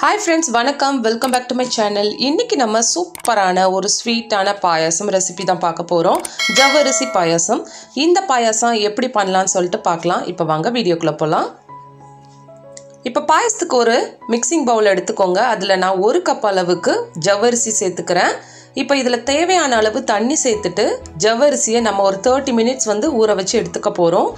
Hi friends வணக்கம். Welcome back to my channel இன்றைக்கி நம்ம சூப்பரான ஒரு ஸ்வீட்டான பாயாசம் ரெசிபி தான் பார்க்க போகிறோம் ஜவ்வரிசி பாயாசம். இந்த பாயாசம் எப்படி பண்ணலான்னு சொல்லிட்டு பார்க்கலாம். இப்போ வாங்க வீடியோக்குள்ளே போகலாம் இப்போ பாயசத்துக்கு ஒரு மிக்சிங் பவுல் எடுத்துக்கோங்க. அதில் நான் ஒரு கப் அளவுக்கு ஜவ்வரிசி சேர்த்துக்கிறேன். இப்போ இதில் தேவையான அளவு தண்ணி சேர்த்துட்டு ஜவ்வரிசியை நம்ம ஒரு தேர்ட்டி மினிட்ஸ் வந்து ஊற வச்சு எடுத்துக்க போகிறோம்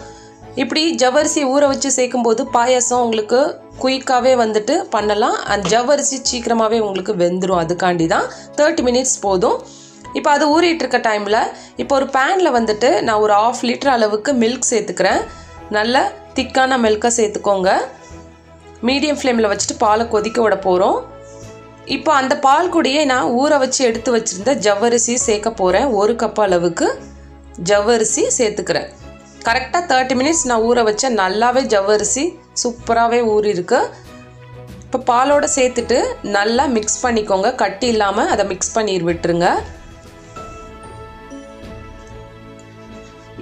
இப்படி ஜவ்வரிசி ஊற வச்சு சேர்க்கும்போது பாயாசம் உங்களுக்கு குயிக்காகவே வந்துட்டு பண்ணலாம். அந்த ஜவ்வரிசி சீக்கிரமாகவே உங்களுக்கு வெந்துடும் அதுக்காண்டி தான் தேர்ட்டி மினிட்ஸ் போதும். இப்போ அது ஊறிட்டு இருக்க டைமில் இப்போ ஒரு பேனில் வந்துட்டு நான் ஒரு ஆஃப் லிட்டர் அளவுக்கு மில்க் சேர்த்துக்கிறேன். நல்ல திக்கான மில்கை சேர்த்துக்கோங்க. மீடியம் ஃப்ளேமில் வச்சுட்டு பாலை கொதிக்க விட போகிறோம் இப்போ அந்த பால் கூடயே நான் ஊற வச்சு எடுத்து வச்சுருந்த ஜவ்வரிசி சேர்க்க போகிறேன் ஒரு கப் அளவுக்கு ஜவ்வரிசி சேர்த்துக்கிறேன். கரெக்டாக தேர்ட்டி மினிட்ஸ் நான் ஊற வச்சேன் நல்லாவே ஜவ்வரிசி சூப்பராகவே ஊறிருக்கு இப்போ பாலோடு சேர்த்துட்டு நல்லா மிக்ஸ் பண்ணிக்கோங்க. கட்டி இல்லாமல் அதை மிக்ஸ் பண்ணி விட்டுருங்க.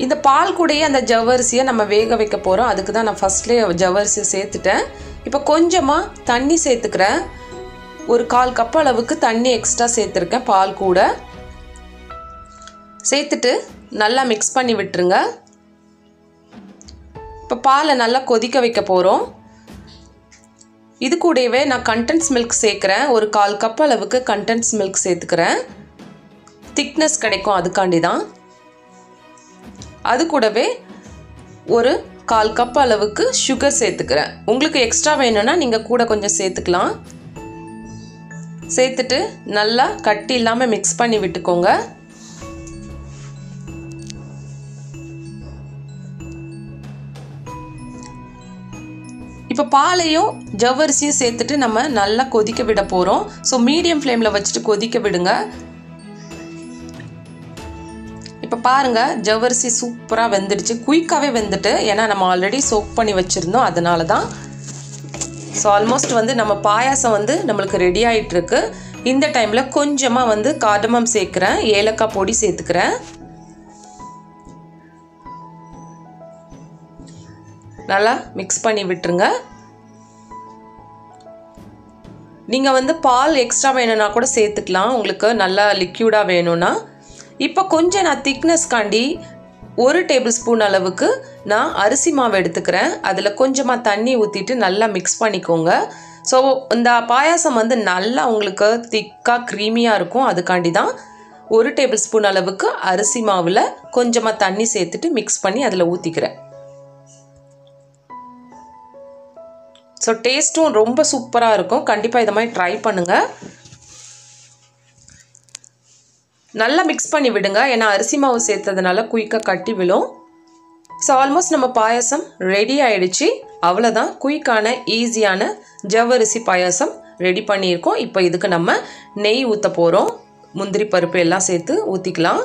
இந்த பால் கூடயே அந்த ஜவ்வரிசியை நம்ம வேக வைக்க போகிறோம் அதுக்கு தான் நான் ஃபஸ்ட்லேயே ஜவ்வரிசியை சேர்த்துட்டேன். இப்போ கொஞ்சமாக தண்ணி சேர்த்துக்கிறேன். ஒரு கால் கப் அளவுக்கு தண்ணி எக்ஸ்ட்ரா சேர்த்துருக்கேன் பால் கூட. சேர்த்துட்டு நல்லா மிக்ஸ் பண்ணி விட்டுருங்க. இப்போ பாலை நல்லா கொதிக்க வைக்க போகிறோம் இது கூடவே நான் கண்டென்ஸ் மில்க் சேர்க்குறேன். ஒரு கால் கப் அளவுக்கு கண்டென்ஸ் மில்க் சேர்த்துக்கிறேன். திக்னஸ் கிடைக்கும் அதுக்காண்டி தான் அது கூடவே ஒரு கால் கப் அளவுக்கு சுகர் சேர்த்துக்கிறேன். உங்களுக்கு எக்ஸ்ட்ரா வேணும்னா நீங்கள் கூட கொஞ்சம் சேர்த்துக்கலாம். சேர்த்துட்டு நல்லா கட்டி இல்லாமல் மிக்ஸ் பண்ணி விட்டுக்கோங்க. இப்போ பாலையும் ஜவ்வரிசியும் சேர்த்துட்டு நம்ம நல்லா கொதிக்க விட போகிறோம் ஸோ மீடியம் ஃப்ளேமில் வச்சுட்டு கொதிக்க விடுங்க. இப்போ பாருங்கள் ஜவ்வரிசி சூப்பராக வெந்துடுச்சு. குயிக்காகவே வெந்துட்டு ஏன்னா நம்ம ஆல்ரெடி சோக் பண்ணி வச்சுருந்தோம் அதனால தான் ஸோ ஆல்மோஸ்ட் வந்து நம்ம பாயாசம் வந்து நம்மளுக்கு ரெடி ஆகிட்டுருக்கு இந்த டைமில் கொஞ்சமாக வந்து காடமம் சேர்க்குறேன் ஏலக்காய் பொடி சேர்த்துக்கிறேன். நல்லா மிக்ஸ் பண்ணி விட்டுருங்க. நீங்கள் வந்து பால் எக்ஸ்ட்ரா வேணும்னா கூட சேர்த்துக்கலாம். உங்களுக்கு நல்லா லிக்யூடாக வேணும்னா. இப்போ கொஞ்சம் நான் திக்னஸ்காண்டி ஒரு டேபிள் ஸ்பூன் அளவுக்கு நான் அரிசி மாவு எடுத்துக்கிறேன். அதில் கொஞ்சமாக தண்ணி ஊற்றிட்டு நல்லா மிக்ஸ் பண்ணிக்கோங்க. ஸோ இந்த பாயாசம் வந்து நல்லா உங்களுக்கு திக்காக க்ரீமியாக இருக்கும். அதுக்காண்டி தான் ஒரு டேபிள் ஸ்பூன் அளவுக்கு அரிசி மாவில் கொஞ்சமாக தண்ணி சேர்த்துட்டு மிக்ஸ் பண்ணி அதில் ஊற்றிக்கிறேன் ஸோ டேஸ்ட்டும் ரொம்ப சூப்பராக இருக்கும். கண்டிப்பாக இதை மாதிரி ட்ரை பண்ணுங்கள் நல்லா மிக்ஸ் பண்ணி விடுங்க. ஏன்னா அரிசி மாவு சேர்த்ததுனால குயிக்காக கட்டி விழும். ஸோ ஆல்மோஸ்ட் நம்ம பாயாசம் ரெடி ஆயிடுச்சு. அவ்வளோதான் குயிக்கான ஈஸியான ஜவ்வரிசி பாயாசம் ரெடி பண்ணியிருக்கோம். இப்போ இதுக்கு நம்ம நெய் ஊற்ற போகிறோம் முந்திரி பருப்பு எல்லாம் சேர்த்து ஊற்றிக்கலாம்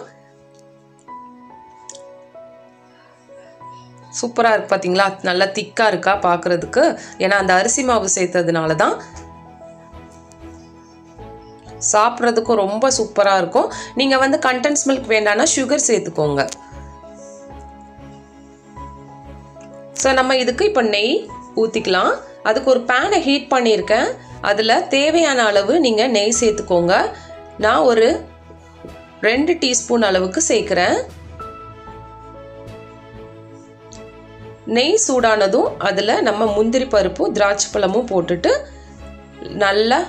சூப்பராக இருக்குது பார்த்தீங்களா நல்லா திக்காக இருக்கா பார்க்குறதுக்கு ஏன்னா அந்த அரிசி மாவு சேர்த்ததுனால தான் சாப்பிட்றதுக்கும் ரொம்ப சூப்பராக இருக்கும். நீங்கள் வந்து கண்டென்ஸ் மில்க் வேண்டாம்னா சுகர் சேர்த்துக்கோங்க. ஸோ நம்ம இதுக்கு இப்போ நெய் ஊற்றிக்கலாம் அதுக்கு ஒரு பேனை ஹீட் பண்ணியிருக்கேன். அதில் தேவையான அளவு நீங்கள் நெய் சேர்த்துக்கோங்க. நான் ஒரு ரெண்டு டீஸ்பூன் அளவுக்கு சேர்க்குறேன். நெய் சூடானதும் அதில் நம்ம முந்திரி பருப்பும் திராட்சை பழமும் போட்டுட்டு நல்லா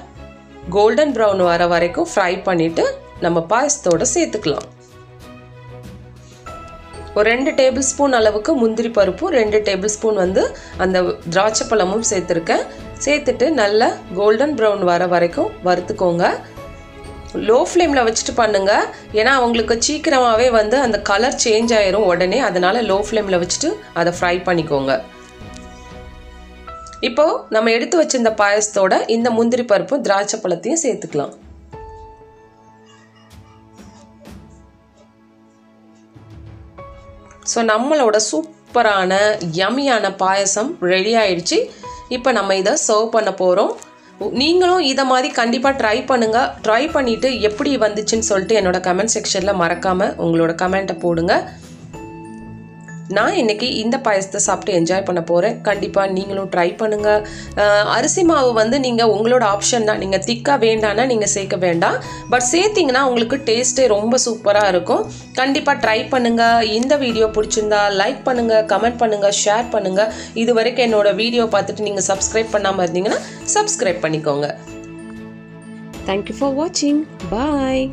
கோல்டன் ப்ரௌன் வர வரைக்கும் ஃப்ரை பண்ணிவிட்டு நம்ம பாயசத்தோடு சேர்த்துக்கலாம். ஒரு ரெண்டு டேபிள் ஸ்பூன் அளவுக்கு முந்திரி பருப்பும் ரெண்டு டேபிள் ஸ்பூன் வந்து அந்த திராட்சை பழமும் சேர்த்துருக்கேன். சேர்த்துட்டு நல்லா கோல்டன் ப்ரௌன் வர வரைக்கும் வறுத்துக்கோங்க. லோ ஃப்ளேமில் வச்சுட்டு பண்ணுங்கள் ஏன்னா அவங்களுக்கு சீக்கிரமாகவே வந்து அந்த கலர் சேஞ்ச் ஆயிரும் உடனே. அதனால் லோ ஃப்ளேமில் வச்சுட்டு அதை ஃப்ரை பண்ணிக்கோங்க. இப்போது நம்ம எடுத்து வச்சிருந்த பாயசத்தோட இந்த முந்திரி பருப்பும் திராட்சை பழத்தையும் சேர்த்துக்கலாம். ஸோ நம்மளோட சூப்பரான யமியான பாயசம் ரெடி ஆயிடுச்சு. இப்போ நம்ம இதை சர்வ் பண்ண போகிறோம் நீங்களும் இதை மாதிரி கண்டிப்பாக ட்ரை பண்ணுங்கள் ட்ரை பண்ணிவிட்டு எப்படி வந்துச்சுன்னு சொல்லிட்டு என்னோட கமெண்ட் செக்ஷனில் மறக்காமல் உங்களோட கமெண்ட்டை போடுங்க. நான் இன்றைக்கி இந்த பாயசத்தை சாப்பிட்டு என்ஜாய் பண்ண போகிறேன் கண்டிப்பாக நீங்களும் ட்ரை பண்ணுங்கள் அரிசி மாவு வந்து நீங்கள் உங்களோட ஆப்ஷன் தான். நீங்கள் திக்காக வேண்டாம்னா நீங்கள் சேர்க்க வேண்டாம். பட் சேர்த்திங்கன்னா உங்களுக்கு டேஸ்ட்டே ரொம்ப சூப்பராக இருக்கும். கண்டிப்பாக ட்ரை பண்ணுங்கள் இந்த வீடியோ பிடிச்சிருந்தா லைக் பண்ணுங்கள் கமெண்ட் பண்ணுங்கள் ஷேர் பண்ணுங்கள் இது வரைக்கும் என்னோடய வீடியோ பார்த்துட்டு நீங்கள் சப்ஸ்கிரைப் பண்ணாமல் இருந்தீங்கன்னா சப்ஸ்கிரைப் பண்ணிக்கோங்க. தேங்க்யூ ஃபார் வாட்சிங் பாய்